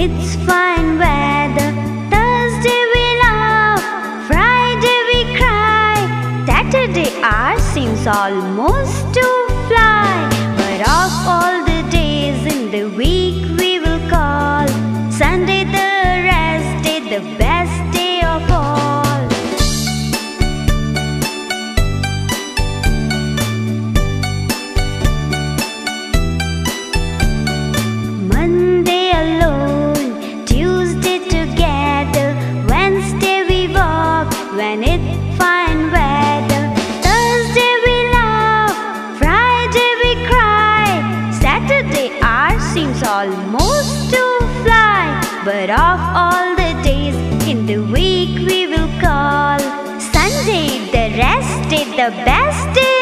It's fine weather. Thursday we laugh, Friday we cry. Saturday our seems almost to fly. When it fine weather. Thursday we laugh, Friday we cry, Saturday our seems almost to fly. But of all the days in the week we will call Sunday the rest day, the best day